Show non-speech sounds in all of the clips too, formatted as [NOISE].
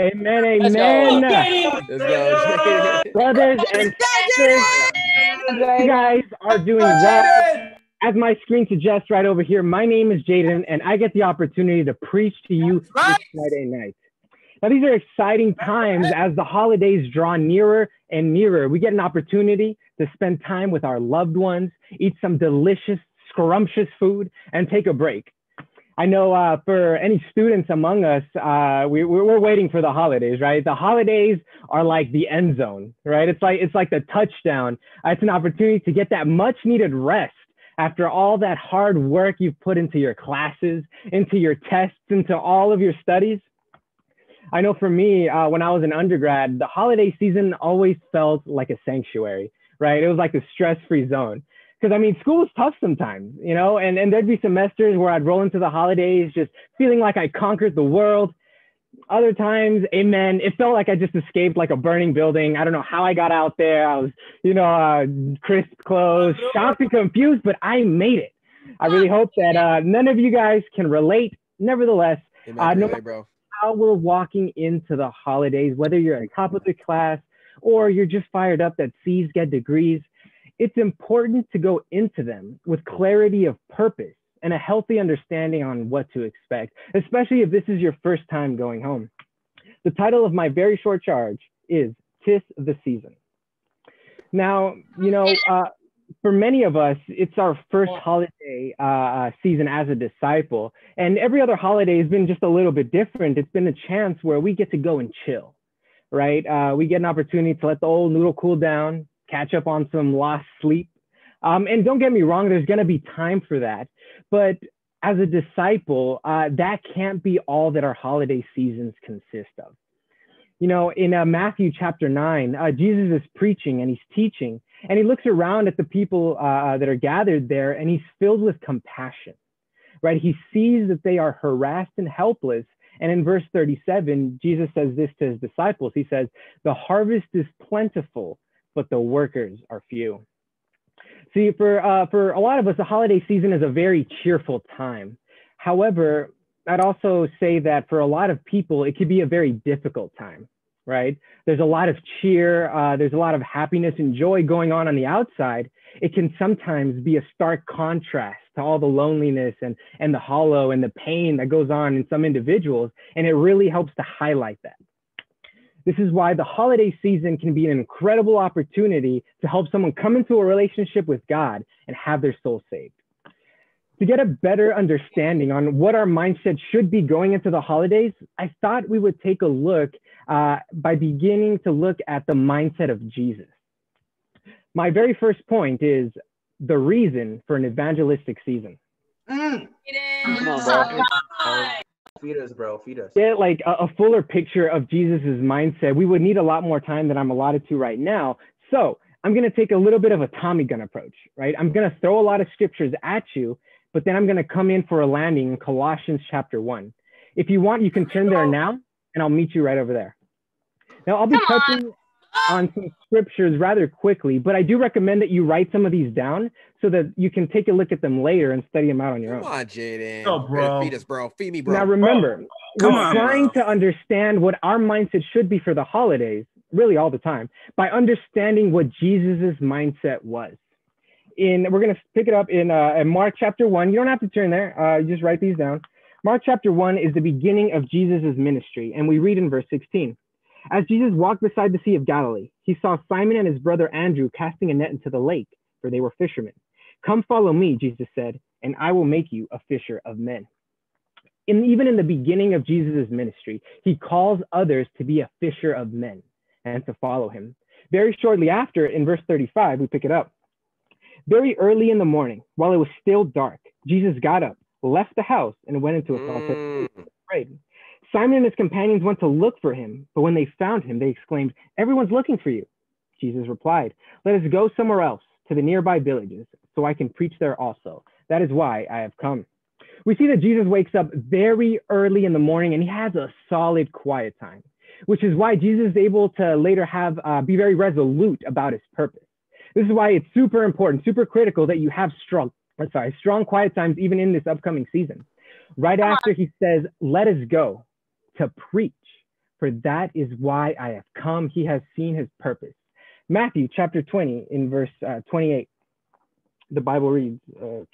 amen, amen. [LAUGHS] Brothers and sisters, you guys are doing well. As my screen suggests right over here, my name is Jaden, and I get the opportunity to preach to you this Friday night. Now, these are exciting times as the holidays draw nearer and nearer. We get an opportunity to spend time with our loved ones, eat some delicious, scrumptious food, and take a break. I know uh, for any students among us, uh, we, we're waiting for the holidays, right? The holidays are like the end zone, right? It's like it's like the touchdown. It's an opportunity to get that much needed rest after all that hard work you've put into your classes, into your tests, into all of your studies. I know for me, uh, when I was an undergrad, the holiday season always felt like a sanctuary, right? It was like a stress-free zone. Because I mean, school was tough sometimes, you know, and, and there'd be semesters where I'd roll into the holidays just feeling like I conquered the world. Other times, amen, it felt like I just escaped like a burning building. I don't know how I got out there. I was, you know, uh, crisp clothes, shocked and confused, but I made it. I really hope that uh, none of you guys can relate. Nevertheless, uh, no matter bro. how we're walking into the holidays, whether you're at top of the class or you're just fired up that C's get degrees, it's important to go into them with clarity of purpose and a healthy understanding on what to expect, especially if this is your first time going home. The title of my very short charge is Tis the Season. Now, you know, uh, for many of us, it's our first holiday uh, season as a disciple. And every other holiday has been just a little bit different. It's been a chance where we get to go and chill, right? Uh, we get an opportunity to let the old noodle cool down, catch up on some lost sleep. Um, and don't get me wrong, there's going to be time for that. But as a disciple, uh, that can't be all that our holiday seasons consist of. You know, in uh, Matthew chapter 9, uh, Jesus is preaching and he's teaching, and he looks around at the people uh, that are gathered there and he's filled with compassion, right? He sees that they are harassed and helpless. And in verse 37, Jesus says this to his disciples He says, The harvest is plentiful, but the workers are few. See, for, uh, for a lot of us, the holiday season is a very cheerful time. However, I'd also say that for a lot of people, it could be a very difficult time, right? There's a lot of cheer, uh, there's a lot of happiness and joy going on on the outside. It can sometimes be a stark contrast to all the loneliness and, and the hollow and the pain that goes on in some individuals. And it really helps to highlight that. This is why the holiday season can be an incredible opportunity to help someone come into a relationship with God and have their soul saved. To get a better understanding on what our mindset should be going into the holidays, I thought we would take a look uh, by beginning to look at the mindset of Jesus. My very first point is the reason for an evangelistic season. Mm. Come on, bro. Feed us, bro. Feed us. get like a, a fuller picture of Jesus's mindset, we would need a lot more time than I'm allotted to right now. So I'm going to take a little bit of a Tommy gun approach, right? I'm going to throw a lot of scriptures at you, but then I'm going to come in for a landing in Colossians chapter one. If you want, you can turn there now, and I'll meet you right over there. Now I'll be Come touching on some scriptures rather quickly, but I do recommend that you write some of these down so that you can take a look at them later and study them out on your Come own. on, Jaden. Yo, bro. Feed us, bro. Feed me, bro. Now remember, Come we're on, trying bro. to understand what our mindset should be for the holidays, really all the time, by understanding what Jesus's mindset was. In we're gonna pick it up in, uh, in Mark chapter one. You don't have to turn there. Uh, just write these down. Mark chapter one is the beginning of Jesus's ministry, and we read in verse 16. As Jesus walked beside the Sea of Galilee, he saw Simon and his brother Andrew casting a net into the lake, for they were fishermen. Come follow me, Jesus said, and I will make you a fisher of men in, even in the beginning of Jesus' ministry, he calls others to be a fisher of men and to follow him. Very shortly after, in verse 35, we pick it up. Very early in the morning, while it was still dark, Jesus got up, left the house, and went into a place Mm. pray. Simon and his companions went to look for him, but when they found him, they exclaimed, Everyone's looking for you. Jesus replied, Let us go somewhere else to the nearby villages, so I can preach there also. That is why I have come. We see that Jesus wakes up very early in the morning and he has a solid quiet time, which is why Jesus is able to later have uh, be very resolute about his purpose. This is why it's super important, super critical that you have strong, I'm sorry, strong quiet times even in this upcoming season. Right after he says, Let us go to preach, for that is why I have come. He has seen his purpose. Matthew chapter 20, in verse uh, 28, the Bible reads, uh,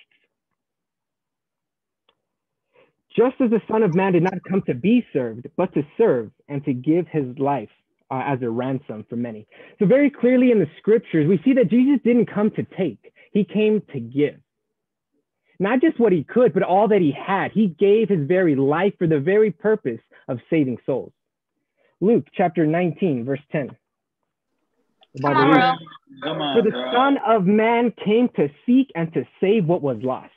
just as the Son of Man did not come to be served, but to serve and to give his life uh, as a ransom for many. So, very clearly in the scriptures, we see that Jesus didn't come to take, he came to give. Not just what he could, but all that he had. He gave his very life for the very purpose of saving souls. Luke chapter 19, verse 10. The Come on. Come on, For the bro. Son of Man came to seek and to save what was lost.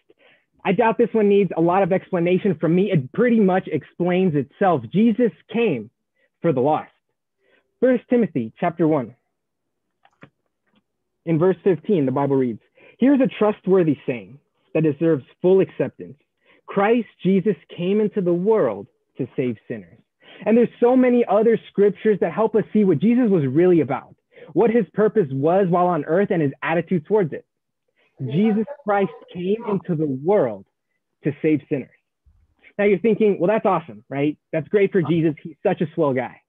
I doubt this one needs a lot of explanation from me. It pretty much explains itself. Jesus came for the lost. First Timothy chapter 1. In verse 15, the Bible reads, Here's a trustworthy saying that deserves full acceptance. Christ Jesus came into the world to save sinners. And there's so many other scriptures that help us see what Jesus was really about, what his purpose was while on earth and his attitude towards it. Jesus Christ came into the world to save sinners. Now you're thinking, well, that's awesome, right? That's great for Jesus. He's such a swell guy.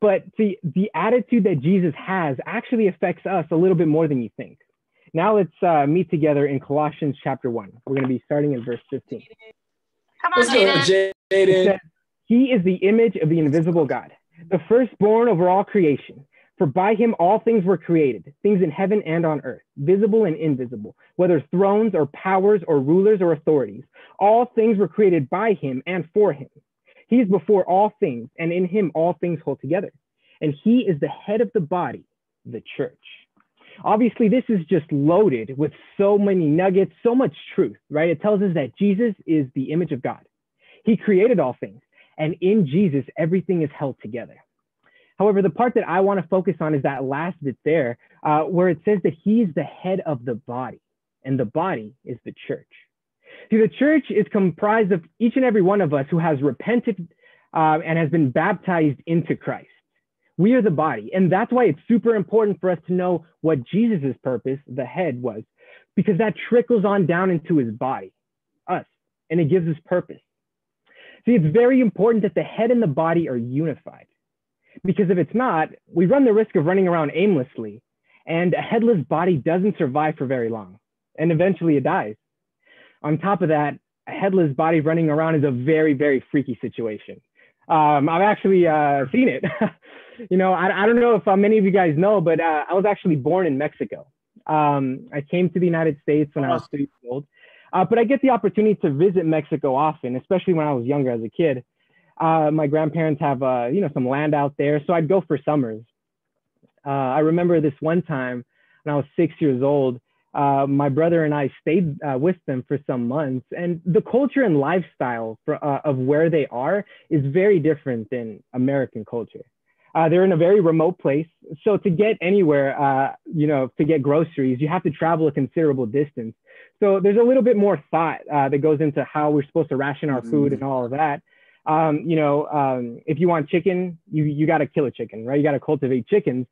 But see, the attitude that Jesus has actually affects us a little bit more than you think. Now let's uh, meet together in Colossians chapter 1. We're going to be starting in verse 15. Come on, Let's Jaden. Says, He is the image of the invisible God, the firstborn over all creation. For by him all things were created, things in heaven and on earth, visible and invisible, whether thrones or powers or rulers or authorities. All things were created by him and for him. He is before all things, and in him all things hold together. And he is the head of the body, the church. Obviously, this is just loaded with so many nuggets, so much truth, right? It tells us that Jesus is the image of God. He created all things, and in Jesus, everything is held together. However, the part that I want to focus on is that last bit there, uh, where it says that he is the head of the body, and the body is the church. See, the church is comprised of each and every one of us who has repented uh, and has been baptized into Christ. We are the body, and that's why it's super important for us to know what Jesus' purpose, the head, was, because that trickles on down into his body, us, and it gives us purpose. See, it's very important that the head and the body are unified. Because if it's not, we run the risk of running around aimlessly, and a headless body doesn't survive for very long, and eventually it dies. On top of that, a headless body running around is a very, very freaky situation. Um, I've actually uh, seen it. [LAUGHS] you know, I, I don't know if uh, many of you guys know, but uh, I was actually born in Mexico. Um, I came to the United States when I was three years old. Uh, but I get the opportunity to visit Mexico often, especially when I was younger as a kid. Uh, my grandparents have, uh, you know, some land out there, so I'd go for summers. Uh, I remember this one time when I was six years old. Uh, my brother and I stayed uh, with them for some months, and the culture and lifestyle for, of where they are is very different than American culture. Uh, they're in a very remote place. So to get anywhere, uh, you know, to get groceries, you have to travel a considerable distance. So there's a little bit more thought uh, that goes into how we're supposed to ration our food and all of that. Um, you know, um, if you want chicken, you you got to kill a chicken, right? You got to cultivate chickens.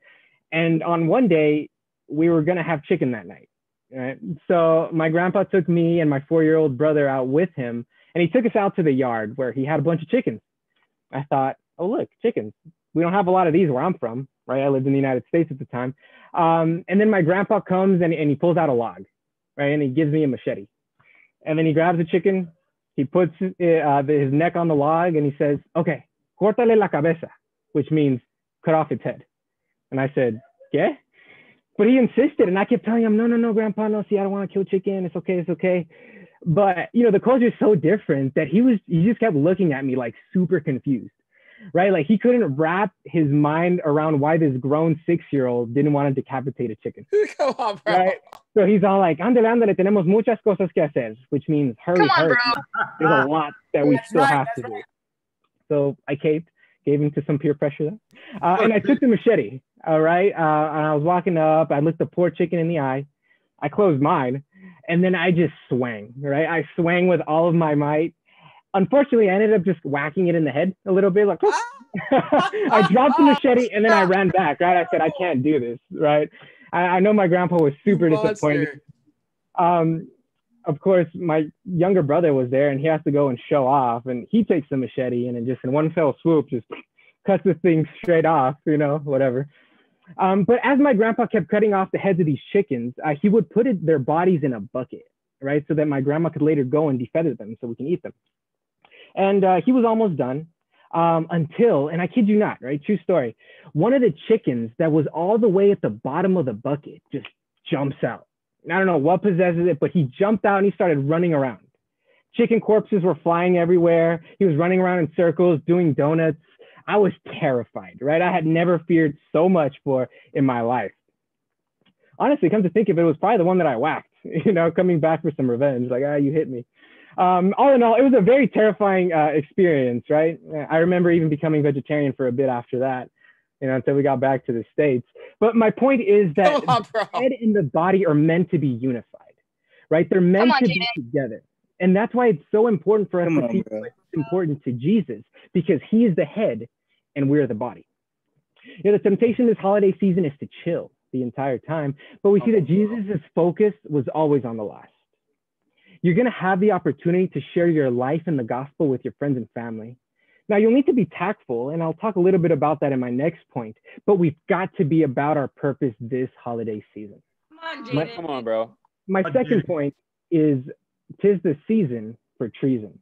And on one day, we were gonna have chicken that night. Right? So my grandpa took me and my four-year-old brother out with him, and he took us out to the yard where he had a bunch of chickens. I thought, oh look, chickens we don't have a lot of these where I'm from, right? I lived in the United States at the time. Um, and then my grandpa comes and, and he pulls out a log, right? And he gives me a machete. And then he grabs the chicken, he puts uh, his neck on the log and he says, okay, córtale la cabeza, which means cut off its head. And I said, yeah. But he insisted and I kept telling him, no, no, no, grandpa, no, see, I don't want to kill chicken. It's okay, it's okay. But, you know, the culture is so different that he was, he just kept looking at me like super confused right? Like he couldn't wrap his mind around why this grown six year old didn't want to decapitate a chicken. [LAUGHS] Come on, bro. Right? So he's all like, andale, andale, tenemos muchas cosas que hacer, which means hurry, on, hurry. bro. There's a lot that we That's still right, have to do. So I caved, gave him to some peer pressure. Uh, and I took the machete. All right. Uh, and I was walking up. I looked the poor chicken in the eye. I closed mine. And then I just swang, right? I swang with all of my might. Unfortunately, I ended up just whacking it in the head a little bit, like [LAUGHS] I dropped the machete and then I ran back. Right, I said I can't do this. Right, I, I know my grandpa was super disappointed. Um, of course, my younger brother was there and he has to go and show off. And he takes the machete and just in one fell swoop just [LAUGHS] cuts the thing straight off, you know, whatever. Um, but as my grandpa kept cutting off the heads of these chickens, uh, he would put it, their bodies in a bucket, right? So that my grandma could later go and defeather them so we can eat them. And uh, he was almost done um, until, and I kid you not, right? True story. One of the chickens that was all the way at the bottom of the bucket just jumps out. I don't know what possesses it, but he jumped out and he started running around. Chicken corpses were flying everywhere. He was running around in circles, doing donuts. I was terrified, right? I had never feared so much for in my life. Honestly, come to think of it, it was probably the one that I whacked, [LAUGHS] you know, coming back for some revenge. Like, ah, you hit me um, all in all, it was a very terrifying uh, experience, right? I remember even becoming vegetarian for a bit after that, you know, until we got back to the States. But my point is [LAUGHS] that on, the head and the body are meant to be unified, right? They're meant on, to Jaden. be together. And that's why it's so important for us Come to see it's important to Jesus because he is the head and we're the body. You know, the temptation this holiday season is to chill the entire time, but we see that Jesus' focus was always on the last you're going to have the opportunity to share your life and the gospel with your friends and family. Now, you'll need to be tactful, and I'll talk a little bit about that in my next point, but we've got to be about our purpose this holiday season. Come on, Jaden. My, Come on, bro. My second point is tis the season for treason.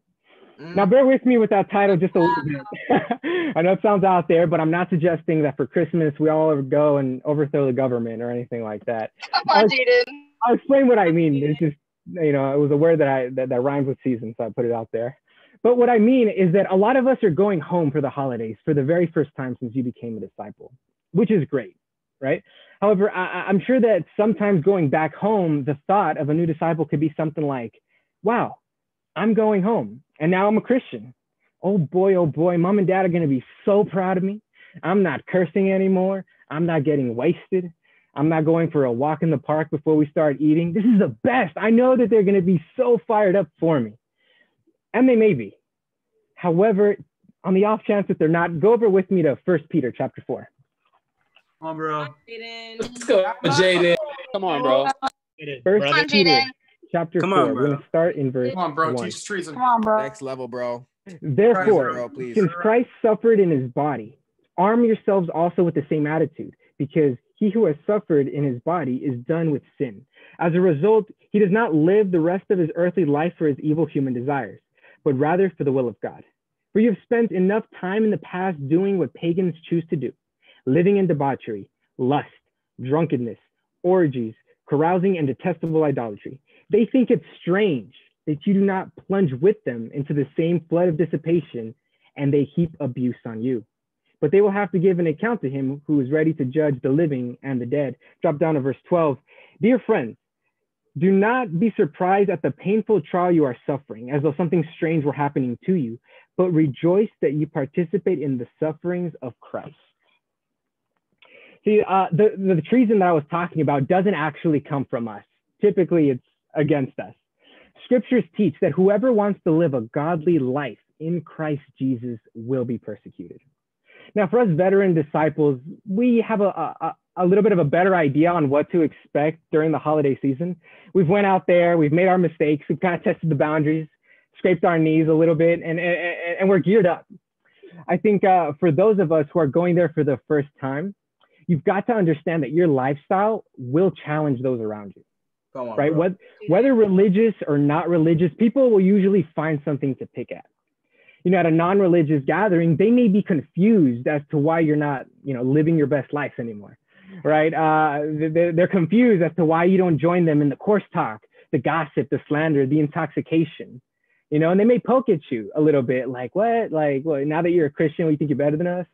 Mm. Now, bear with me with that title just a little bit. [LAUGHS] I know it sounds out there, but I'm not suggesting that for Christmas we all go and overthrow the government or anything like that. Come on, I'll, Jaden. I'll explain what I mean. It's just you know, it was a word that I that, that rhymes with season, so I put it out there. But what I mean is that a lot of us are going home for the holidays for the very first time since you became a disciple, which is great, right? However, I, I'm sure that sometimes going back home, the thought of a new disciple could be something like, wow, I'm going home and now I'm a Christian. Oh boy, oh boy, mom and dad are going to be so proud of me. I'm not cursing anymore. I'm not getting wasted. I'm not going for a walk in the park before we start eating. This is the best. I know that they're going to be so fired up for me. And they may be. However, on the off chance that they're not, go over with me to First Peter chapter 4. Come on, bro. Let's go, Jaden. Come on, bro. First Peter chapter Come 4. On, We're going to start in verse Come on, bro. 1. Teach treason. Come on, bro. Next level, bro. Therefore, bro, since Christ suffered in his body, arm yourselves also with the same attitude, because he who has suffered in his body is done with sin. As a result, he does not live the rest of his earthly life for his evil human desires, but rather for the will of God. For you have spent enough time in the past doing what pagans choose to do, living in debauchery, lust, drunkenness, orgies, carousing, and detestable idolatry. They think it strange that you do not plunge with them into the same flood of dissipation, and they heap abuse on you but they will have to give an account to him who is ready to judge the living and the dead. Drop down to verse 12. Dear friends, do not be surprised at the painful trial you are suffering, as though something strange were happening to you, but rejoice that you participate in the sufferings of Christ. See, uh, the, the treason that I was talking about doesn't actually come from us. Typically, it's against us. Scriptures teach that whoever wants to live a godly life in Christ Jesus will be persecuted. Now, for us veteran disciples, we have a, a, a little bit of a better idea on what to expect during the holiday season. We've went out there, we've made our mistakes, we've kind of tested the boundaries, scraped our knees a little bit, and, and, and we're geared up. I think uh, for those of us who are going there for the first time, you've got to understand that your lifestyle will challenge those around you. On, right? Whether, whether religious or not religious, people will usually find something to pick at you know, at a non-religious gathering, they may be confused as to why you're not, you know, living your best life anymore, right? Uh, they're, they're confused as to why you don't join them in the coarse talk, the gossip, the slander, the intoxication, you know, and they may poke at you a little bit, like, what? Like, well, now that you're a Christian, we think you're better than us?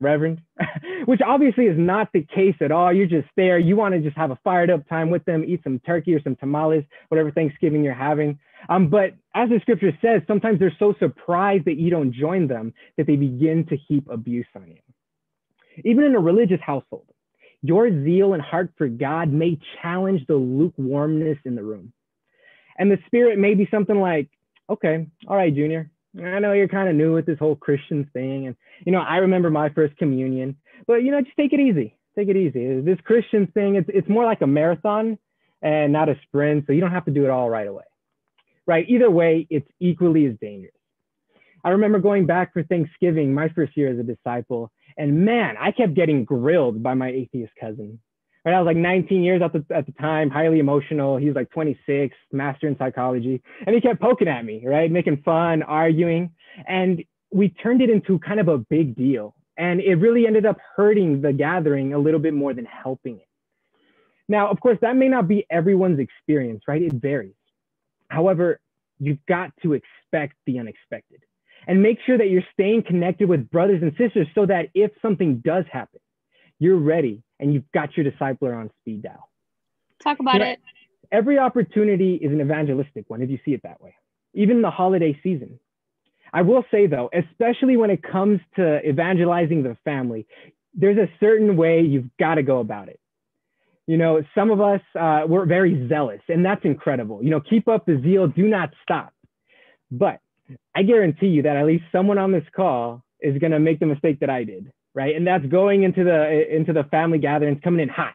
Reverend, [LAUGHS] which obviously is not the case at all. You're just there. You want to just have a fired up time with them, eat some turkey or some tamales, whatever Thanksgiving you're having. Um, but as the scripture says, sometimes they're so surprised that you don't join them that they begin to heap abuse on you. Even in a religious household, your zeal and heart for God may challenge the lukewarmness in the room. And the spirit may be something like, okay, all right, Junior, I know you're kind of new with this whole Christian thing. And, you know, I remember my first communion, but, you know, just take it easy. Take it easy. This Christian thing, it's, it's more like a marathon and not a sprint. So you don't have to do it all right away, right? Either way, it's equally as dangerous. I remember going back for Thanksgiving, my first year as a disciple, and man, I kept getting grilled by my atheist cousin. Right, I was like 19 years at the at the time, highly emotional. He was like 26, master in psychology, and he kept poking at me, right, making fun, arguing, and we turned it into kind of a big deal. And it really ended up hurting the gathering a little bit more than helping it. Now, of course, that may not be everyone's experience, right? It varies. However, you've got to expect the unexpected and make sure that you're staying connected with brothers and sisters so that if something does happen, you're ready and you've got your discipler on speed dial. Talk about you know, it. Every opportunity is an evangelistic one if you see it that way, even the holiday season. I will say though, especially when it comes to evangelizing the family, there's a certain way you've got to go about it. You know, some of us, uh, we're very zealous, and that's incredible. You know, keep up the zeal, do not stop. But I guarantee you that at least someone on this call is going to make the mistake that I did, right? And that's going into the into the family gatherings, coming in hot,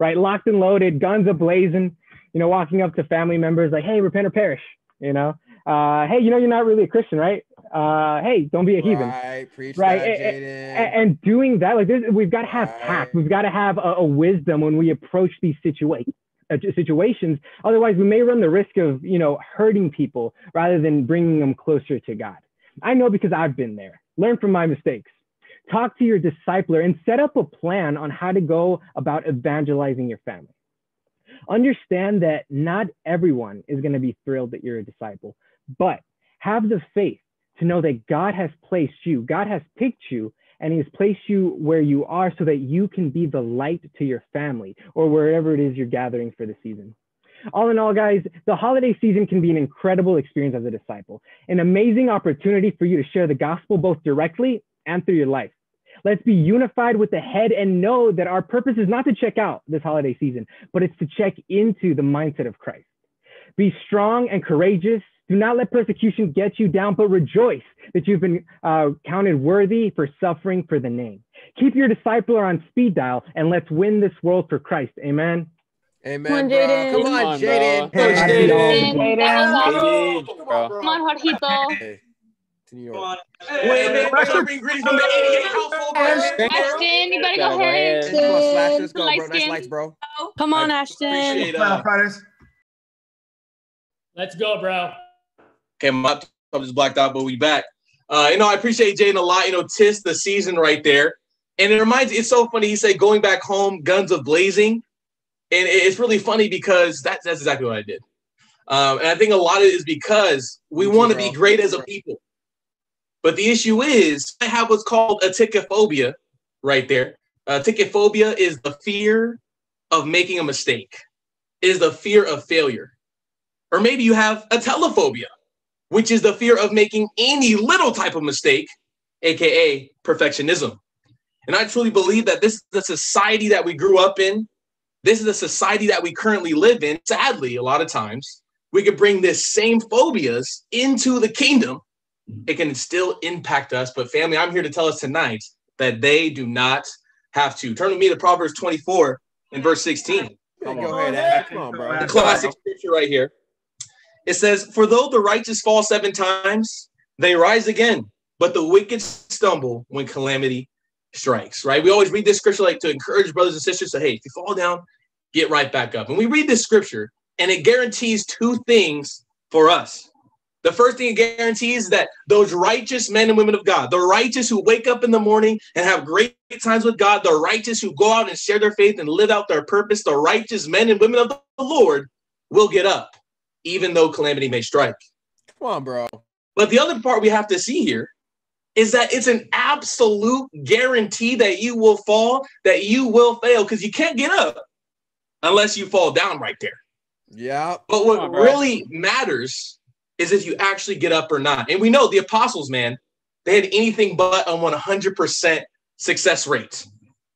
right? Locked and loaded, guns ablazing. You know, walking up to family members like, "Hey, repent or perish," you know uh, hey, you know, you're not really a Christian, right? Uh, hey, don't be a heathen. Right, preach right? That, and, and, doing that, like, we've got to have right. tact. We've got to have a, a, wisdom when we approach these situations. Uh, situations. Otherwise, we may run the risk of, you know, hurting people rather than bringing them closer to God. I know because I've been there. Learn from my mistakes. Talk to your discipler and set up a plan on how to go about evangelizing your family. Understand that not everyone is going to be thrilled that you're a disciple. But have the faith to know that God has placed you, God has picked you, and He has placed you where you are so that you can be the light to your family or wherever it is you're gathering for the season. All in all, guys, the holiday season can be an incredible experience as a disciple, an amazing opportunity for you to share the gospel both directly and through your life. Let's be unified with the head and know that our purpose is not to check out this holiday season, but it's to check into the mindset of Christ. Be strong and courageous do not let persecution get you down, but rejoice that you've been uh, counted worthy for suffering for the name. Keep your discipler on speed dial and let's win this world for Christ. Amen. Amen. Come on, Jaden. Come on, Jaden. Come on, Jorgito. Hey. To New York. Wait a minute. Ashton, you better go ahead. Come on, Slash. Let's go, bro. Nice lights, bro. Come on, Ashton. Appreciate it. Let's go, bro. Okay, my I'm just blacked out, but we back. Uh, you know, I appreciate Jaden a lot. You know, tis the season right there. And it reminds it's so funny. He said going back home, guns of blazing. And it's really funny because that's that's exactly what I did. Um, and I think a lot of it is because we want to be great as a people. But the issue is I have what's called atychiphobia right there. Uh, is the fear of making a mistake, is the fear of failure. Or maybe you have atelophobia, which is the fear of making any little type of mistake, aka perfectionism. And I truly believe that this is the society that we grew up in. This is the society that we currently live in. Sadly, a lot of times we could bring this same phobias into the kingdom. It can still impact us. But family, I'm here to tell us tonight that they do not have to. Turn with me to Proverbs 24 and verse 16. Come on, Go ahead, Come on, bro. The classic scripture right here. It says, For though the righteous fall seven times, they rise again, but the wicked stumble when calamity strikes, right? We always read this scripture like to encourage brothers and sisters to, hey, if you fall down, get right back up. And we read this scripture, and it guarantees two things for us. The first thing it guarantees is that those righteous men and women of God, the righteous who wake up in the morning and have great times with God, the righteous who go out and share their faith and live out their purpose, the righteous men and women of the Lord will get up even though calamity may strike. Come on, bro. But the other part we have to see here is that it's an absolute guarantee that you will fall, that you will fail, because you can't get up unless you fall down right there. Yeah. But what on, really matters is if you actually get up or not. And we know the apostles, man, they had anything but a 100% success rate.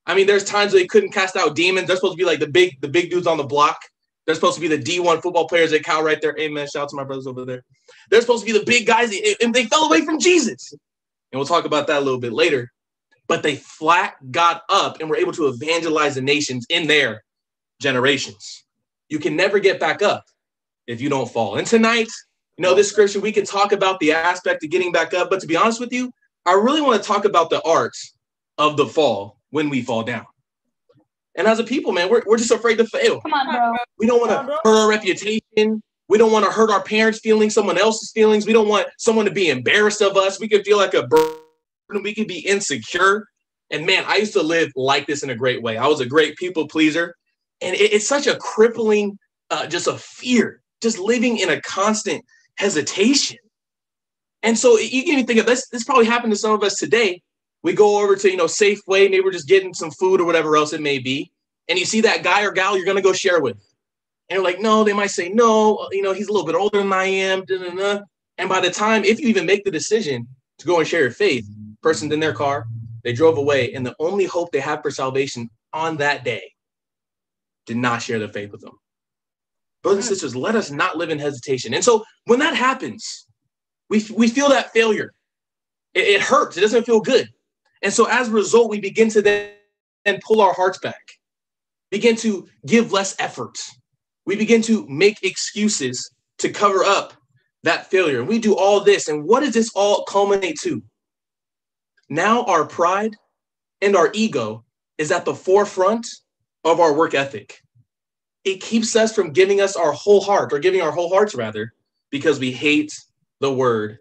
I mean, there's times they couldn't cast out demons. They're supposed to be like the big, the big dudes on the block. They're supposed to be the D1 football players at Cal right there. Amen. Shout out to my brothers over there. They're supposed to be the big guys, and they fell away from Jesus. And we'll talk about that a little bit later. But they flat got up and were able to evangelize the nations in their generations. you can never get back up if you don't fall. And tonight, you know, this scripture, we can talk about the aspect of getting back up, but to be honest with you, I really want to talk about the art of the fall when we fall down. And as a people, man, we're, we're just afraid to fail. Come on, bro. We don't want to hurt our reputation. We don't want to hurt our parents' feelings, someone else's feelings. We don't want someone to be embarrassed of us. We could feel like a burden. We could be insecure. And man, I used to live like this in a great way. I was a great people pleaser. And it, it's such a crippling, uh, just a fear, just living in a constant hesitation. And so you can even think of this, this probably happened to some of us today. We go over to, you know, Safeway, maybe we're just getting some food or whatever else it may be. And you see that guy or gal you're going to go share with. And you're like, no, they might say, no, you know, he's a little bit older than I am. Da-da-da. And by the time, if you even make the decision to go and share your faith, person's in their car, they drove away, and the only hope they have for salvation on that day did not share their faith with them. Brothers and sisters, let us not live in hesitation. And so when that happens, we, we feel that failure. It, it hurts. It doesn't feel good. And so as a result, we begin to then pull our hearts back, begin to give less effort. We begin to make excuses to cover up that failure. And we do all this. And what does this all culminate to? Now our pride and our ego is at the forefront of our work ethic. It keeps us from giving us our whole heart or giving our whole hearts rather because we hate the word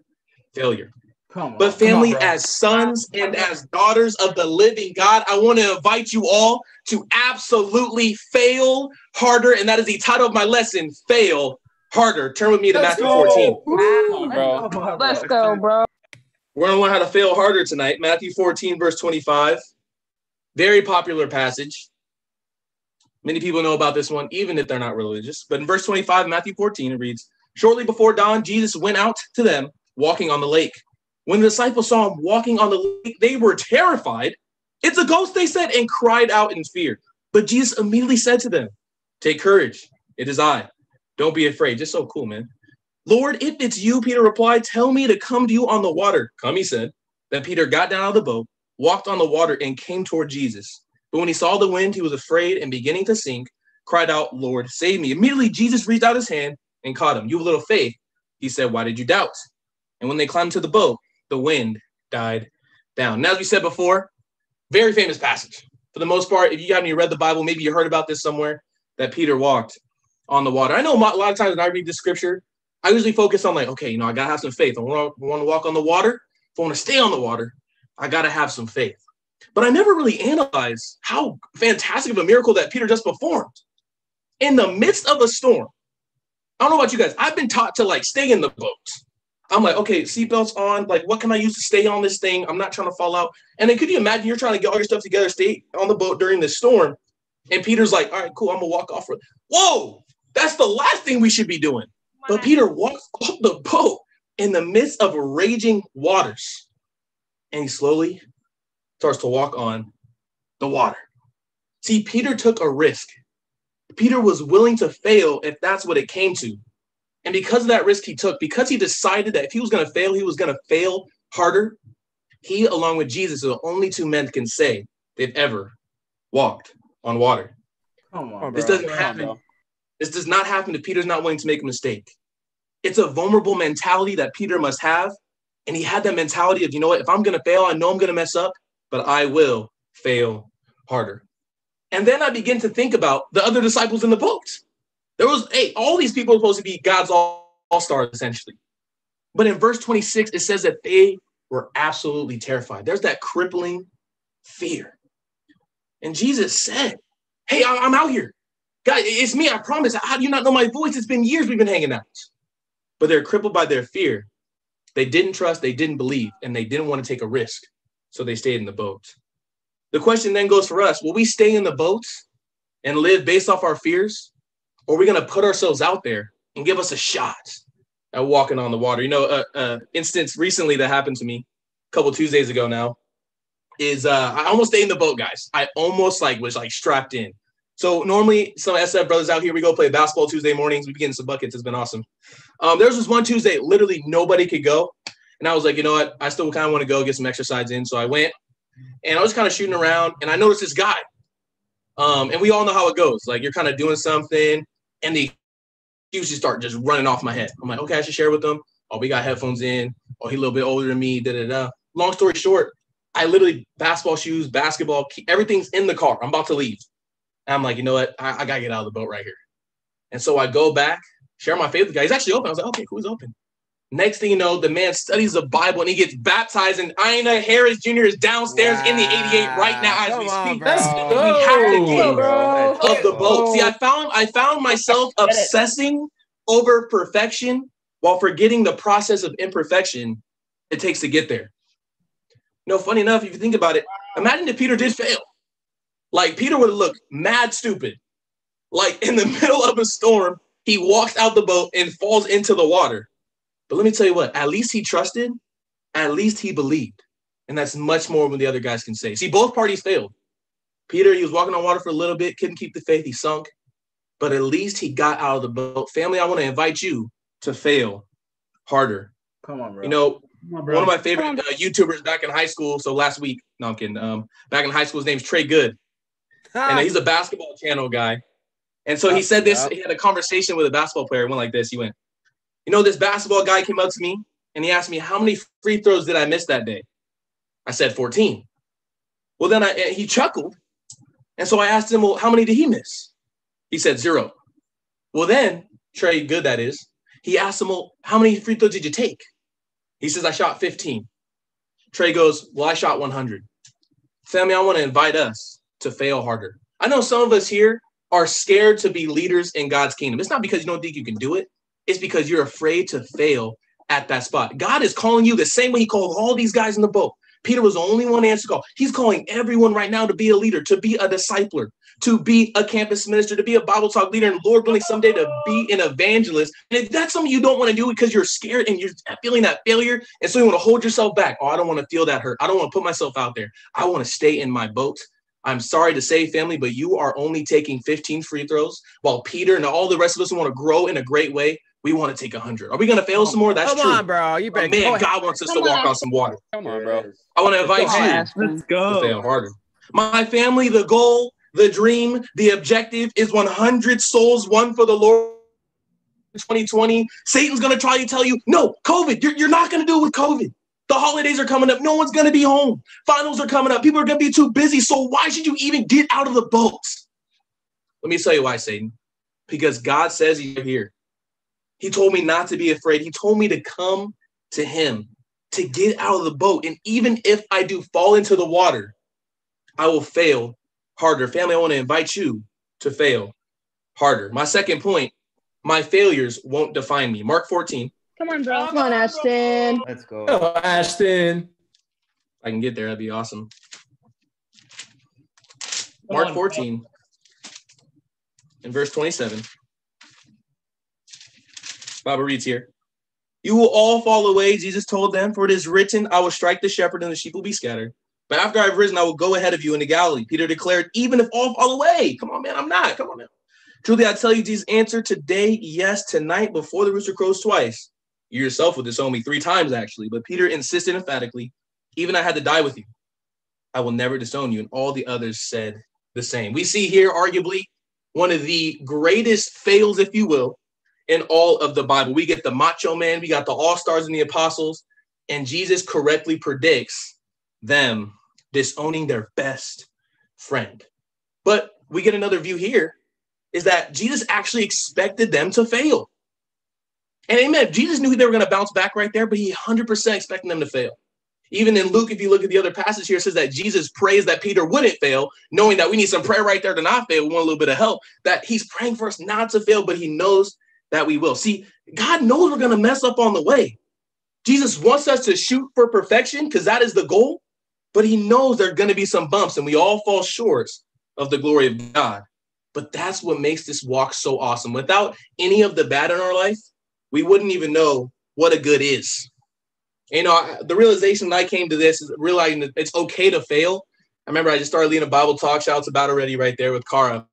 failure. Come on, But family, come on, as sons and as daughters of the living God, I want to invite you all to absolutely fail harder. And that is the title of my lesson, Fail Harder. Turn with me to Let's Matthew go. 14. Woo, bro. Let's go, bro. We're going to learn how to fail harder tonight. Matthew 14, verse 25. Very popular passage. Many people know about this one, even if they're not religious. But in verse 25, Matthew 14, it reads Shortly before dawn, Jesus went out to them walking on the lake. When the disciples saw him walking on the lake, they were terrified. It's a ghost, they said, and cried out in fear. But Jesus immediately said to them, Take courage, it is I. Don't be afraid. Just so cool, man. Lord, if it's you, Peter replied, tell me to come to you on the water. Come, he said. Then Peter got down out of the boat, walked on the water, and came toward Jesus. But when he saw the wind, he was afraid and beginning to sink, cried out, Lord, save me. Immediately, Jesus reached out his hand and caught him. You have little faith. He said, Why did you doubt? And when they climbed to the boat, the wind died down. Now, as we said before, very famous passage. For the most part, if you haven't read the Bible, maybe you heard about this somewhere that Peter walked on the water. I know a lot of times when I read this scripture, I usually focus on like, okay, you know, I gotta have some faith. I want to walk on the water. If I want to stay on the water, I gotta have some faith. But I never really analyzed how fantastic of a miracle that Peter just performed in the midst of a storm. I don't know about you guys. I've been taught to like stay in the boat. I'm like, okay, seatbelts on. Like, what can I use to stay on this thing? I'm not trying to fall out. And then could you imagine you're trying to get all your stuff together, stay on the boat during this storm? And Peter's like, all right, cool, I'm gonna walk off. Whoa, that's the last thing we should be doing. But Peter walks [LAUGHS] off the boat in the midst of raging waters. And he slowly starts to walk on the water. See, Peter took a risk. Peter was willing to fail if that's what it came to. And because of that risk he took, because he decided that if he was going to fail, he was going to fail harder, he, along with Jesus, are the only two men can say they've ever walked on water. Come on, oh, This bro. doesn't Come happen. bro. This does not happen if Peter's not willing to make a mistake. It's a vulnerable mentality that Peter must have. And he had that mentality of, you know what, if I'm going to fail, I know I'm going to mess up, but I will fail harder. And then I begin to think about the other disciples in the boat. There was, hey, all these people are supposed to be God's all, stars, essentially. But in verse 26, it says that they were absolutely terrified. There's that crippling fear. And Jesus said, Hey, I'm out here. God, it's me, I promise. How do you not know my voice? It's been years we've been hanging out. But they're crippled by their fear. They didn't trust, they didn't believe, and they didn't want to take a risk. So they stayed in the boat. The question then goes for us will we stay in the boat and live based off our fears? Or are we going to put ourselves out there and give us a shot at walking on the water? You know, uh, uh, instance recently that happened to me a couple Tuesdays ago now is uh, I almost stayed in the boat, guys. I almost like was like strapped in. So normally some SF brothers out here, we go play basketball Tuesday mornings. We be getting some buckets. It's been awesome. Um, there was this one Tuesday, literally nobody could go. And I was like, you know what? I still kind of want to go get some exercise in. So I went and I was kind of shooting around and I noticed this guy. Um, and we all know how it goes. Like you're kind of doing something and the excuses start just running off my head. I'm like, okay, I should share with them. Oh, we got headphones in. Oh, he's a little bit older than me. Da da da. Long story short, I literally basketball shoes, basketball, everything's in the car. I'm about to leave. And I'm like, you know what? I, I gotta get out of the boat right here. And so I go back, share my faith with the guy. He's actually open. I was like, okay, who's open? Next thing you know, the man studies the Bible and he gets baptized. And Ina Harris Jr. is downstairs wow. in the 88 right now as Come we speak. On, Let's. We have to get bro. of the boat. See, I found I found myself [LAUGHS] obsessing over perfection while forgetting the process of imperfection it takes to get there. No, funny enough, if you think about it, imagine if Peter did fail. Like Peter would looked mad stupid. Like in the [LAUGHS] middle of a storm, he walks out the boat and falls into the water. But let me tell you what, at least he trusted, at least he believed. And that's much more than the other guys can say. See, both parties failed. Peter, he was walking on water for a little bit, couldn't keep the faith, he sunk. But at least he got out of the boat. Family, I want to invite you to fail harder. Come on, bro. You know, on, one of my favorite uh, YouTubers back in high school. So last week, no, I'm kidding. Um, back in high school, his name's Trey Good, and he's a basketball channel guy. And so he said this. He had a conversation with a basketball player. Went like this. He went, you know, this basketball guy came up to me and he asked me, How many free throws did I miss that day? I said 14. Well, then I, he chuckled. And so I asked him, Well, how many did he miss? He said zero. Well, then, Trey, good that is, he asked him, Well, how many free throws did you take? He says, I shot 15. Trey goes, Well, I shot 100. Family, I want to invite us to fail harder. I know some of us here are scared to be leaders in God's kingdom. It's not because you don't think you can do it, it's because you're afraid to fail at that spot. God is calling you the same way He called all these guys in the boat. Peter was the only one answer call. He's calling everyone right now to be a leader, to be a discipler, to be a campus minister, to be a Bible talk leader, and Lord willing, someday to be an evangelist. And if that's something you don't want to do because you're scared and you're feeling that failure, and so you want to hold yourself back, oh, I don't want to feel that hurt. I don't want to put myself out there. I want to stay in my boat. I'm sorry to say, family, but you are only taking 15 free throws while Peter and all the rest of us want to grow in a great way we want to take 100. Are we going to fail some more? That's Come true. on, bro. You better man, God wants us Come to walk on. on some water. Come on, bro. I want to invite you Let's go. to fail harder. My family, the goal, the dream, the objective is 100 souls won for the Lord. 2020, Satan's going to try to tell you, no, COVID, you're, you're not going to do it with COVID. The holidays are coming up. No one's going to be home. Finals are coming up. People are going to be too busy. So why should you even get out of the boat? Let me tell you why, Satan. Because God says you're here. He told me not to be afraid. He told me to come to him, to get out of the boat. And even if I do fall into the water, I will fail harder. Family, I want to invite you to fail harder. My second point my failures won't define me. Mark 14. Come on, bro. Come on, Ashton. Let's go. Oh, Ashton. I can get there. That'd be awesome. Mark 14 in verse 27. Bible reads here. You will all fall away, Jesus told them, for it is written, I will strike the shepherd and the sheep will be scattered. But after I've risen, I will go ahead of you into Galilee. Peter declared, even if all fall away. Come on, man, I'm not. Come on, man. Truly, I tell you, Jesus answered today, yes, tonight, before the rooster crows twice. You yourself would disown me three times, actually. But Peter insisted emphatically, even I had to die with you. I will never disown you. And all the others said the same. We see here, arguably, one of the greatest fails, if you will, in all of the Bible. We get the macho man, we got the all stars and the apostles, and Jesus correctly predicts them disowning their best friend. But we get another view here is that Jesus actually expected them to fail. And amen, Jesus knew they were going to bounce back right there, but he 100% expected them to fail. Even in Luke, if you look at the other passage here, it says that Jesus prays that Peter wouldn't fail, knowing that we need some prayer right there to not fail. We want a little bit of help. That he's praying for us not to fail, but he knows that we will. See, God knows we're going to mess up on the way. Jesus wants us to shoot for perfection because that is the goal, but he knows there are going to be some bumps and we all fall short of the glory of God. But that's what makes this walk so awesome. Without any of the bad in our life, we wouldn't even know what a good is. You know, the realization that I came to this is realizing that it's okay to fail. I remember I just started leading a Bible talk. Shouts about already right there with Cara.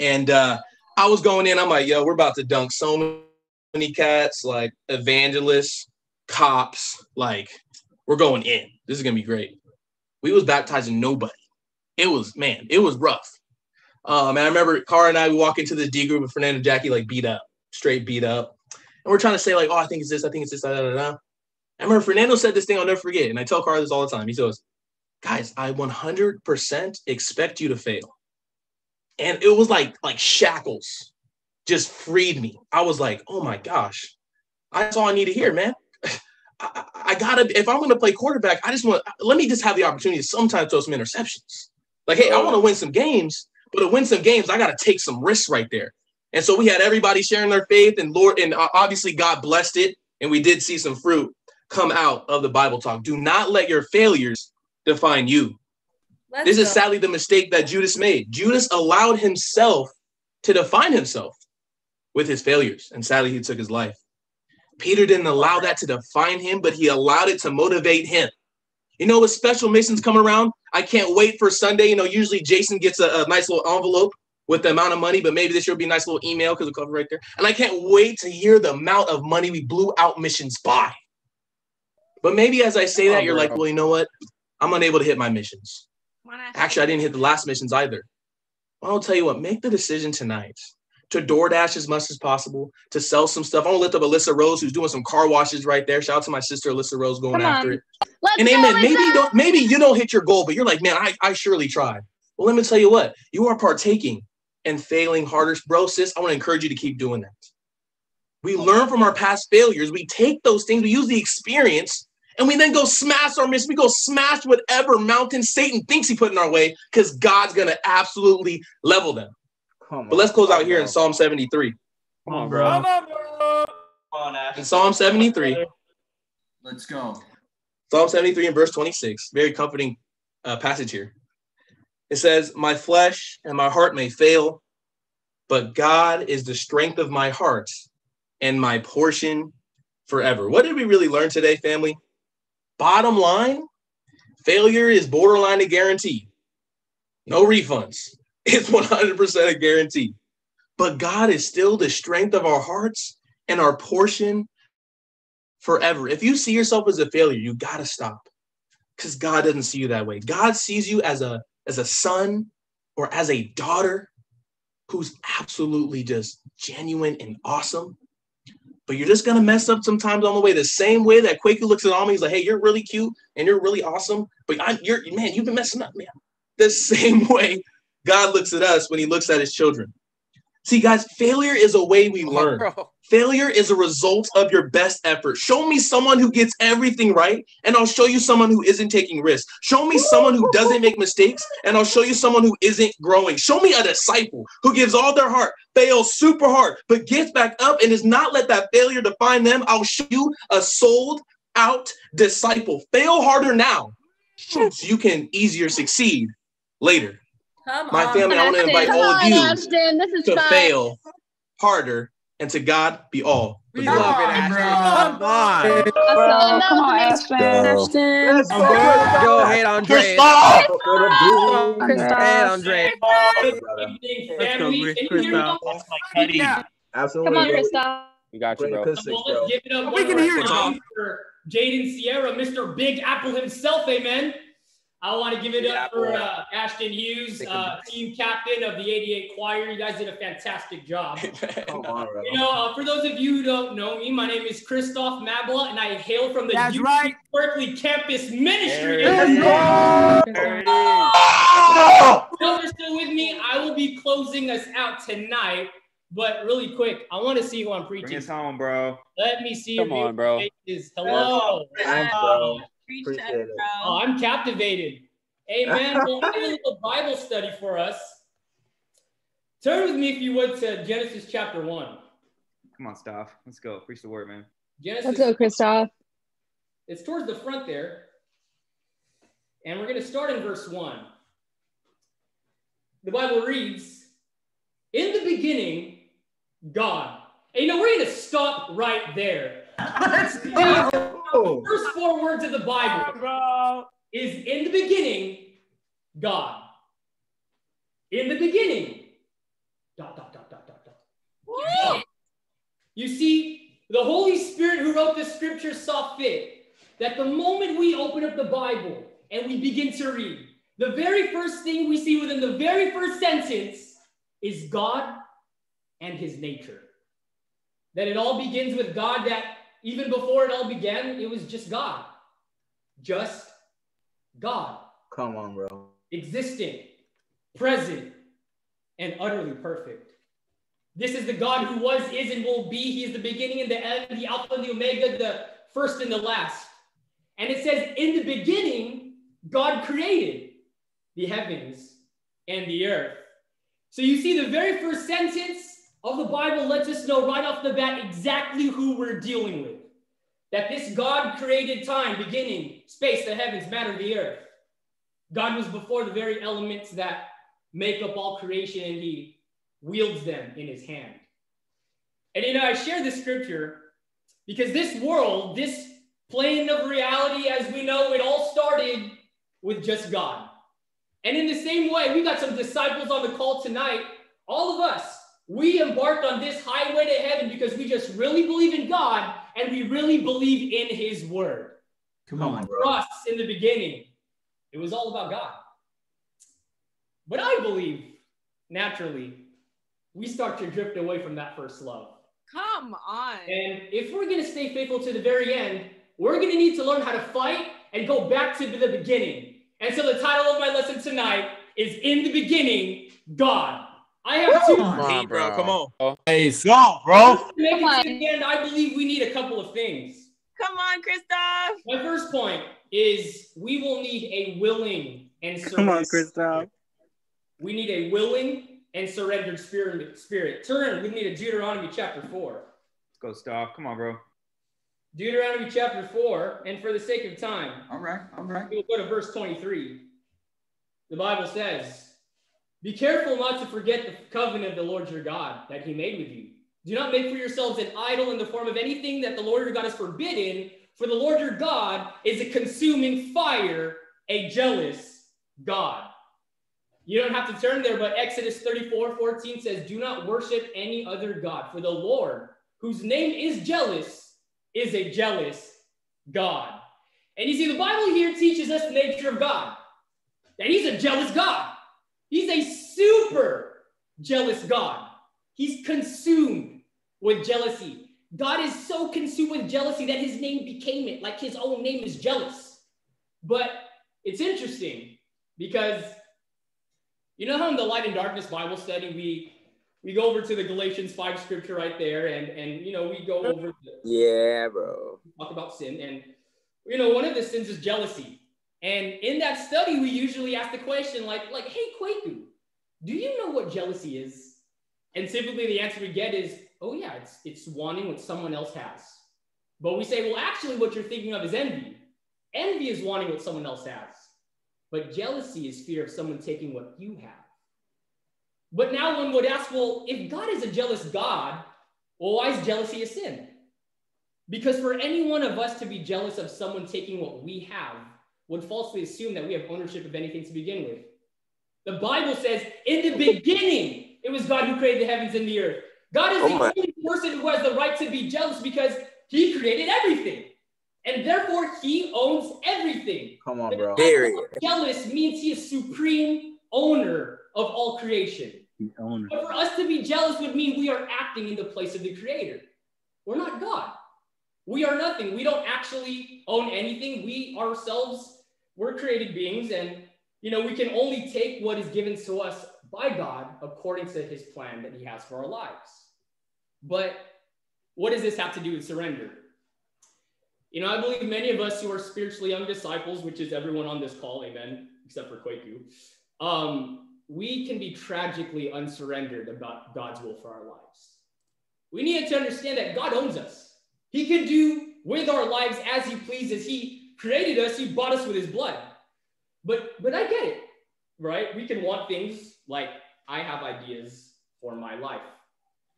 And uh, I was going in, I'm like, yo, we're about to dunk so many cats, like evangelists, cops, like we're going in. This is gonna be great. We was baptizing nobody. It was, man, it was rough. Um, and I remember Cara and I we walk into the D group with Fernando and Jackie like beat up, straight beat up, and we're trying to say like, oh, I think it's this, I think it's this, da, da, da, da. I remember Fernando said this thing I'll never forget, and I tell Cara this all the time. He says, "Guys, I 100% expect you to fail," and it was like like shackles just freed me. I was like, oh my gosh, that's all I need to hear, man. [LAUGHS] I, I, gotta if I'm gonna play quarterback, I just want let me just have the opportunity to sometimes throw some interceptions. Like, hey, I want to win some games, but to win some games, I gotta take some risks right there. And so we had everybody sharing their faith, and Lord, and obviously God blessed it, and we did see some fruit come out of the Bible talk. Do not let your failures define you. Let's this go. is sadly the mistake that Judas made. Judas allowed himself to define himself with his failures, and sadly, he took his life. Peter didn't allow that to define him, but he allowed it to motivate him. You know, with special missions come around, I can't wait for Sunday. You know, usually Jason gets a, a nice little envelope with the amount of money, but maybe this year will be a nice little email because it'll cover right there. And I can't wait to hear the amount of money we blew out missions by. But maybe as I say that, you're like, well, you know what? I'm unable to hit my missions. Actually, I didn't hit the last missions either. I'll tell you what, make the decision tonight to DoorDash as much as possible, to sell some stuff. I want to lift up Alyssa Rose, who's doing some car washes right there. Shout out to my sister Alyssa Rose going Come after on. it. Let's and amen. Maybe you don't maybe you don't hit your goal, but you're like, man, I, I surely tried. Well, let me tell you what, you are partaking and failing harder. Bro, sis, I want to encourage you to keep doing that. We learn from our past failures. We take those things, we use the experience, and we then go smash our mission. We go smash whatever mountain Satan thinks he put in our way because God's going to absolutely level them. Come but let's close out here in Psalm 73. Come on, bro. Come on, bro. Come on, Ash. In Psalm 73. Let's go. Psalm 73 and verse 26. Very comforting uh, passage here. It says, My flesh and my heart may fail, but God is the strength of my heart and my portion forever. What did we really learn today, family? Bottom line, failure is borderline a guarantee. No refunds. [LAUGHS] It's 100% a guarantee. But God is still the strength of our hearts and our portion forever. If you see yourself as a failure, you got to stop because God doesn't see you that way. God sees you as a as a son or as a daughter who's absolutely just genuine and awesome. But you're just gonna mess up sometimes on the way. The same way that Kwaku looks at all me, he's like, "Hey, you're really cute and you're really awesome, but I, you're man, you've been messing up, man." The [LAUGHS] same way God looks at us when he looks at his children. See, guys, failure is a way we learn. Oh, failure is a result of your best effort. Show me someone who gets everything right, and I'll show you someone who isn't taking risks. Show me someone who doesn't make mistakes, and I'll show you someone who isn't growing. Show me a disciple who gives all their heart, fails super hard, but gets back up and does not let that failure define them. I'll show you a sold out disciple. Fail harder now so you can easier succeed later. Come My on. family, I want to invite all of you Ashton. This is to fun. fail harder and to God be all. We love it, Ashton. Come on. Come on, Ashton. Let's go. Go ahead, Andre. Stop. Hey, Andre. Let's go, Christoph. Absolutely. Come on, Christoph. We got you, bro. Well, give it up we can hear you. Jaden Sierra, Mr. Big Apple himself, amen. I want to give it up for uh, Ashton Hughes, uh, team captain of the 88 Choir. You guys did a fantastic job. [LAUGHS] you know, uh, for those of you who don't know me, my name is Christoph Mabla, and I hail from the That's UC right. Berkeley campus ministry. There it is. Those still with me. I will be closing us out tonight. But really quick, I want to see who I'm preaching. Bring us home, bro. Let me see. Come on, bro. Faces. Hello. Oh, I'm captivated. Amen. [LAUGHS] well, a little Bible study for us. Turn with me, if you would, to Genesis chapter 1. Come on, Staff. Let's go. Preach the word, man. Genesis. Let's go, Christoph. It's towards the front there. And we're going to start in verse 1. The Bible reads In the beginning, God. And you know, we're going to stop right there. [LAUGHS] Let's go. Oh. The first four words of the Bible is in the beginning, God. In the beginning. Dot, dot, dot, dot, dot, dot. You see, the Holy Spirit who wrote the scripture saw fit that the moment we open up the Bible and we begin to read, the very first thing we see within the very first sentence is God and his nature. That it all begins with God, that even before it all began, it was just God. Just God. Come on, bro. Existing, present, and utterly perfect. This is the God who was, is, and will be. He is the beginning and the end, the Alpha and the Omega, the first and the last. And it says, in the beginning, God created the heavens and the earth. So you see, the very first sentence of the Bible lets us know right off the bat exactly who we're dealing with. That this God created time, beginning, space, the heavens, matter, the earth. God was before the very elements that make up all creation, and he wields them in his hand. And you know, I share this scripture because this world, this plane of reality as we know, it all started with just God. And in the same way, we got some disciples on the call tonight. All of us, we embarked on this highway to heaven because we just really believe in God and we really believe in his word. Come on, bro. For us in the beginning, it was all about God. But I believe naturally we start to drift away from that first love. Come on. And if we're going to stay faithful to the very end, we're going to need to learn how to fight and go back to the beginning. And so the title of my lesson tonight is In the Beginning, God. I have two. Come on, bro. Come on. Hey, so, bro. To make it to the end, I believe we need a couple of things. Come on, Christoph. My first point is we will need a willing and Come on, Christoph. We need a willing and surrendered spirit. Spirit. Turn with me to Deuteronomy chapter four. Let's go, Stop. Come on, bro. Deuteronomy chapter four, and for the sake of time, all right, all right, we'll go to verse twenty-three. The Bible says, "Be careful not to forget the covenant of the Lord your God that He made with you. Do not make for yourselves an idol in the form of anything that the Lord your God has forbidden." For the Lord your God is a consuming fire, a jealous God. You don't have to turn there, but Exodus 34 14 says, Do not worship any other God, for the Lord, whose name is jealous, is a jealous God. And you see, the Bible here teaches us the nature of God, that He's a jealous God. He's a super jealous God. He's consumed with jealousy. God is so consumed with jealousy that His name became it, like His own name is jealous. But it's interesting because you know how in the Light and Darkness Bible study we we go over to the Galatians 5 scripture right there and and you know we go over the, Yeah, bro. Talk about sin and you know one of the sins is jealousy. And in that study we usually ask the question like like hey Kwaku, do you know what jealousy is? And typically the answer we get is oh yeah, it's it's wanting what someone else has. But we say well actually what you're thinking of is envy. Envy is wanting what someone else has. But jealousy is fear of someone taking what you have. But now one would ask, well, if God is a jealous God, well, why is jealousy a sin? Because for any one of us to be jealous of someone taking what we have would falsely assume that we have ownership of anything to begin with. The Bible says, in the beginning, it was God who created the heavens and the earth. God is oh the only person who has the right to be jealous because he created everything and therefore he owns everything. Come on, bro. Jealous means he is supreme owner of all creation. But for us to be jealous would mean we are acting in the place of the creator. We're not God. We are nothing. We don't actually own anything. We ourselves, we're created beings, and you know, we can only take what is given to us by God according to his plan that he has for our lives. But what does this have to do with surrender? You know, I believe many of us who are spiritually young disciples, which is everyone on this call, amen, except for Kwaku, um, we can be tragically unsurrendered about God's will for our lives. We need to understand that God owns us. He can do with our lives as he pleases. He created us, he bought us with his blood. But but I get it, right? We can want things like I have ideas for my life.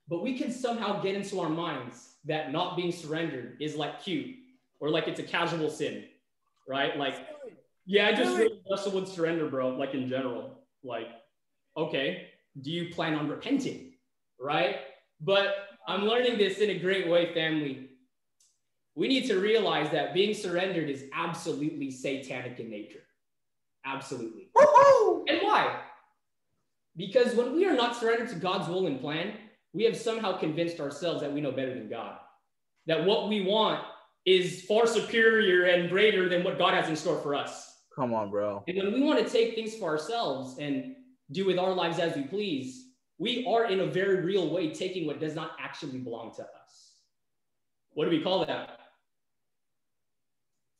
But we can somehow get into our minds that not being surrendered is like cute or like it's a casual sin, right? Like, yeah, I just really wrestle with surrender, bro. Like in general, like, okay, do you plan on repenting, right? But I'm learning this in a great way, family. We need to realize that being surrendered is absolutely satanic in nature. Absolutely. And why? Because when we are not surrendered to God's will and plan, we have somehow convinced ourselves that we know better than God. That what we want is far superior and greater than what God has in store for us. Come on, bro. And when we want to take things for ourselves and do with our lives as we please, we are in a very real way taking what does not actually belong to us. What do we call that?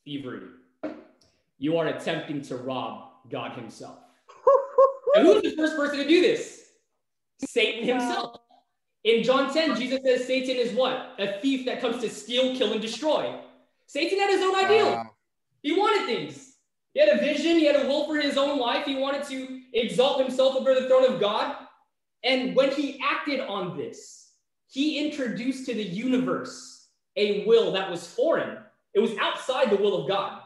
Thievery. You are attempting to rob God Himself. [LAUGHS] and who's the first person to do this? Satan himself. In John 10, Jesus says Satan is what? A thief that comes to steal, kill, and destroy. Satan had his own ideal. Wow. He wanted things. He had a vision, he had a will for his own life. He wanted to exalt himself over the throne of God. And when he acted on this, he introduced to the universe a will that was foreign. It was outside the will of God.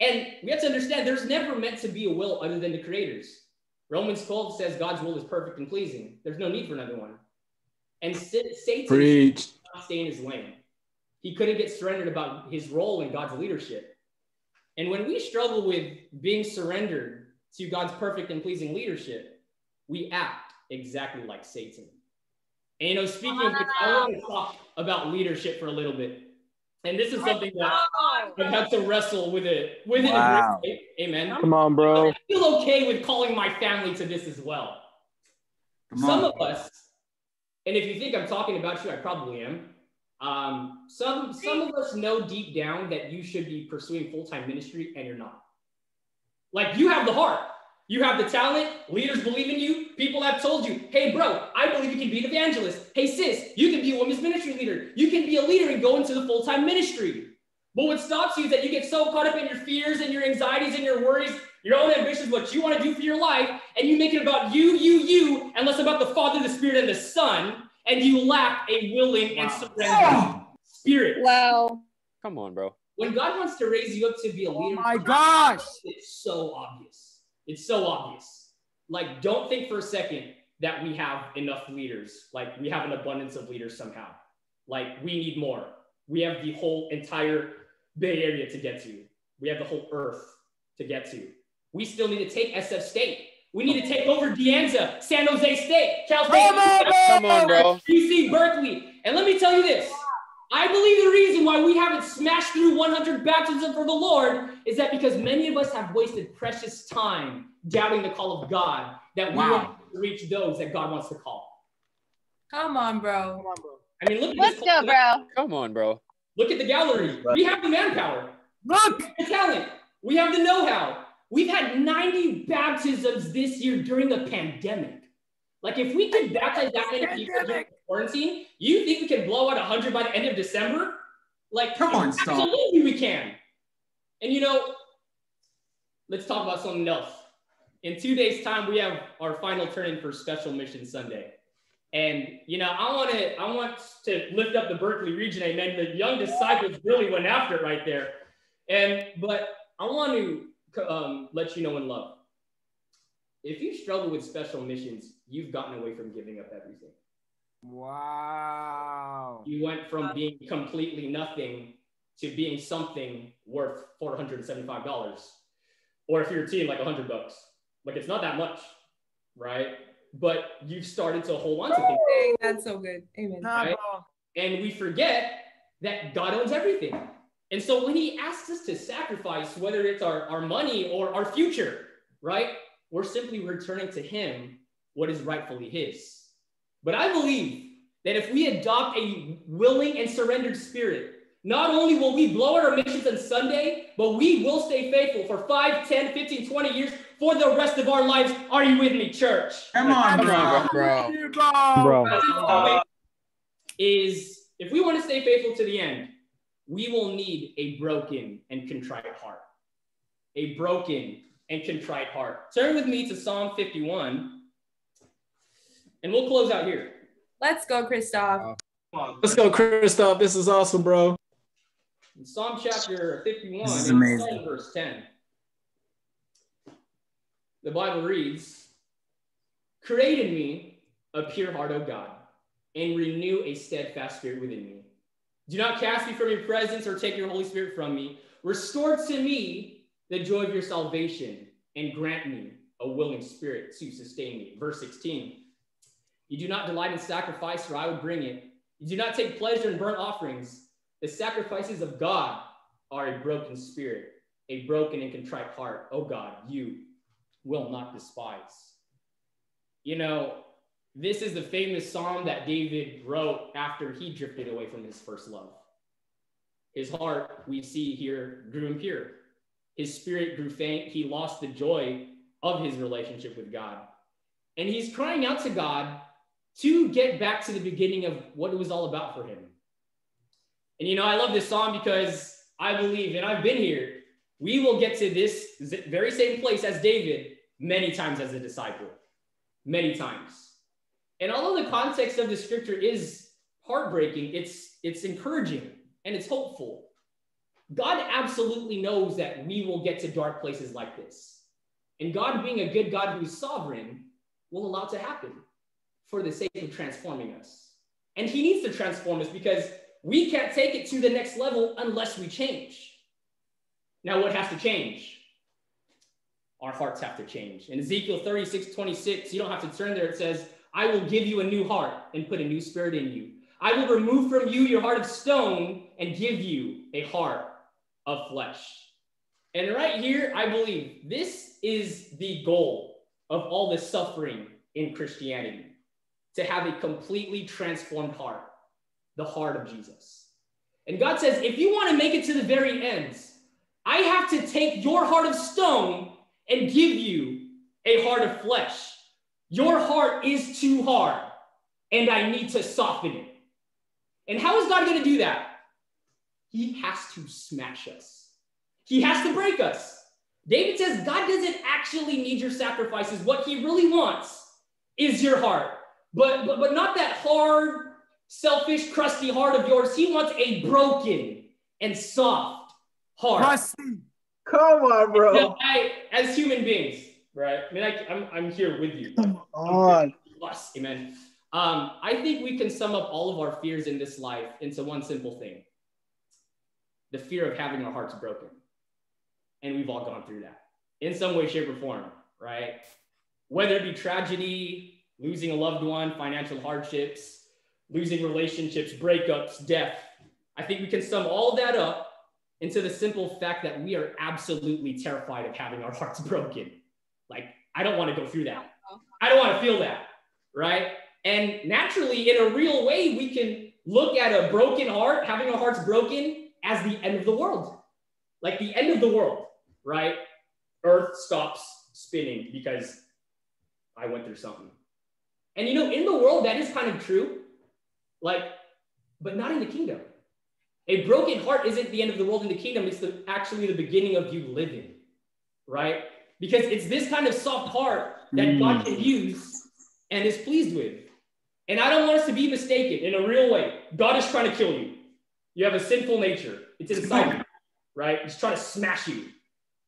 And we have to understand there's never meant to be a will other than the creator's. Romans 12 says God's will is perfect and pleasing. There's no need for another one. And Satan Preach. not stay in his lane. He couldn't get surrendered about his role in God's leadership. And when we struggle with being surrendered to God's perfect and pleasing leadership, we act exactly like Satan. And you know, speaking of I want to talk about leadership for a little bit. And this is something that I've had to wrestle with it with wow. it. Amen. Come on, bro. I feel okay with calling my family to this as well. Come some on. of us, and if you think I'm talking about you, I probably am. Um, some some of us know deep down that you should be pursuing full-time ministry and you're not. Like you have the heart, you have the talent, leaders believe in you. People have told you, hey, bro, I believe you can be an evangelist. Hey, sis, you can be a women's ministry leader. You can be a leader and go into the full time ministry. But what stops you is that you get so caught up in your fears and your anxieties and your worries, your own ambitions, what you want to do for your life, and you make it about you, you, you, and less about the Father, the Spirit, and the Son, and you lack a willing wow. and surrendered spirit. Wow. Come on, bro. When God wants to raise you up to be a oh leader, oh my gosh, it's so obvious. It's so obvious. Like, don't think for a second that we have enough leaders. Like, we have an abundance of leaders somehow. Like, we need more. We have the whole entire Bay Area to get to. We have the whole earth to get to. We still need to take SF State. We need to take over De Anza, San Jose State, Cal State. Come on, Come on bro. UC Berkeley. And let me tell you this. I believe the reason why we haven't smashed through 100 baptisms for the Lord is that because many of us have wasted precious time doubting the call of God, that we wow. Want to reach those that God wants to call. Come on, bro. Come on, bro. I mean, look. Let's go, bro. Come on, bro. Look at the gallery. We have the manpower. Look, the talent. We have the know-how. We've had 90 baptisms this year during the pandemic. Like, if we could baptize that many people during quarantine, you think we can blow out 100 by the end of December? Like, come on, stop. Absolutely, we can. And you know, let's talk about something else. In two days' time, we have our final turn in for Special Mission Sunday. And you know, I want to I want to lift up the Berkeley region, amen. The young disciples really went after it right there. And but I want to um, let you know in love. If you struggle with special missions, you've gotten away from giving up everything. Wow. You went from being completely nothing to being something worth $475. Or if you're a team, like 100 bucks. Like it's not that much, right? But you've started to hold on to things. Dang, that's so good. Amen. Right? And we forget that God owns everything. And so when he asks us to sacrifice, whether it's our, our money or our future, right? We're simply returning to him what is rightfully his. But I believe that if we adopt a willing and surrendered spirit, not only will we blow our missions on Sunday, but we will stay faithful for 5, 10, 15, 20 years for the rest of our lives. Are you with me, church? Come on, Come on bro. Bro. bro. Is if we want to stay faithful to the end, we will need a broken and contrite heart. A broken and contrite heart. Turn with me to Psalm 51. And we'll close out here. Let's go, Christoph. Uh, Let's go, Christoph. This is awesome, bro. In Psalm chapter 51, this is amazing. verse 10, the Bible reads, Create in me a pure heart, O God, and renew a steadfast spirit within me. Do not cast me from your presence or take your Holy Spirit from me. Restore to me the joy of your salvation and grant me, a willing spirit to sustain me. Verse 16 You do not delight in sacrifice, or I would bring it. You do not take pleasure in burnt offerings. The sacrifices of God are a broken spirit, a broken and contrite heart. Oh God, you will not despise. You know, this is the famous psalm that David wrote after he drifted away from his first love. His heart, we see here, grew impure. His spirit grew faint. He lost the joy of his relationship with God. And he's crying out to God to get back to the beginning of what it was all about for him. And you know, I love this song because I believe, and I've been here, we will get to this very same place as David many times as a disciple, many times. And although the context of the scripture is heartbreaking, it's it's encouraging and it's hopeful. God absolutely knows that we will get to dark places like this. And God, being a good God who is sovereign, will allow it to happen for the sake of transforming us. And He needs to transform us because we can't take it to the next level unless we change. Now, what has to change? Our hearts have to change. In Ezekiel 36 26, you don't have to turn there, it says, I will give you a new heart and put a new spirit in you. I will remove from you your heart of stone and give you a heart of flesh. And right here, I believe this is the goal of all the suffering in Christianity to have a completely transformed heart, the heart of Jesus. And God says, if you want to make it to the very end, I have to take your heart of stone and give you a heart of flesh. Your heart is too hard, and I need to soften it. And how is God going to do that? He has to smash us, He has to break us. David says God doesn't actually need your sacrifices. What he really wants is your heart, but, but, but not that hard, selfish, crusty heart of yours. He wants a broken and soft heart. Crusty. Come on, bro. I, as human beings, right? I mean, I, am I'm, I'm here with you. Come on. Plus, amen. Um, I think we can sum up all of our fears in this life into one simple thing the fear of having our hearts broken. And we've all gone through that in some way, shape, or form, right? Whether it be tragedy, losing a loved one, financial hardships, losing relationships, breakups, death. I think we can sum all that up into the simple fact that we are absolutely terrified of having our hearts [LAUGHS] broken. Like, I don't want to go through that. I don't want to feel that, right? And naturally, in a real way, we can look at a broken heart, having our hearts broken, as the end of the world. Like the end of the world, right? Earth stops spinning because I went through something. And you know, in the world, that is kind of true. Like, but not in the kingdom. A broken heart isn't the end of the world in the kingdom, it's the, actually the beginning of you living, right? Because it's this kind of soft heart that mm. God can use and is pleased with. And I don't want us to be mistaken in a real way. God is trying to kill you. You have a sinful nature, it's inside you, right? He's trying to smash you.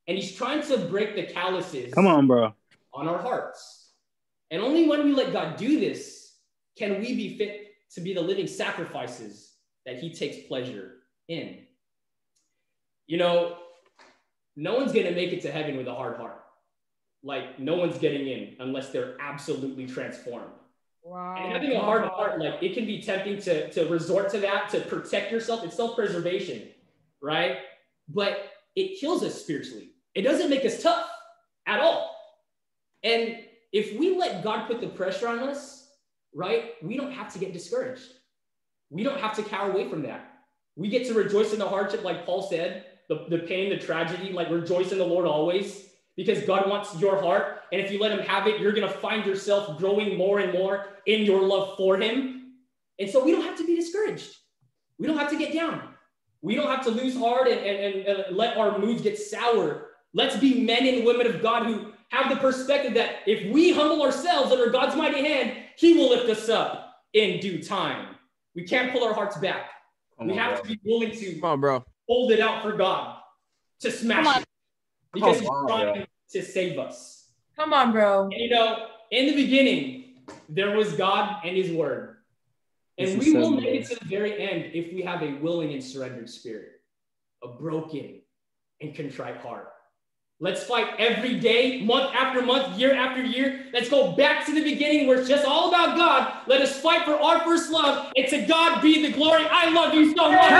And he's trying to break the calluses. Come on, bro. On our hearts. And only when we let God do this can we be fit to be the living sacrifices that he takes pleasure in. You know, no one's going to make it to heaven with a hard heart. Like, no one's getting in unless they're absolutely transformed. Wow. And having a hard heart, like it can be tempting to, to resort to that to protect yourself. It's self preservation, right? But it kills us spiritually. It doesn't make us tough at all. And if we let God put the pressure on us, right, we don't have to get discouraged. We don't have to cower away from that. We get to rejoice in the hardship, like Paul said, the, the pain, the tragedy, like rejoice in the Lord always because God wants your heart. And if you let Him have it, you're going to find yourself growing more and more in your love for Him. And so we don't have to be discouraged. We don't have to get down. We don't have to lose heart and, and, and let our moods get sour. Let's be men and women of God who have the perspective that if we humble ourselves under God's mighty hand, He will lift us up in due time. We can't pull our hearts back. Come we on, have bro. to be willing to Come on, bro. hold it out for God to smash it because he's trying to save us. Come on, bro. And you know, in the beginning, there was God and his word. And we will make it to the very end if we have a willing and surrendered spirit, a broken and contrite heart. Let's fight every day, month after month, year after year. Let's go back to the beginning where it's just all about God. Let us fight for our first love. And to God be the glory. I love you so much.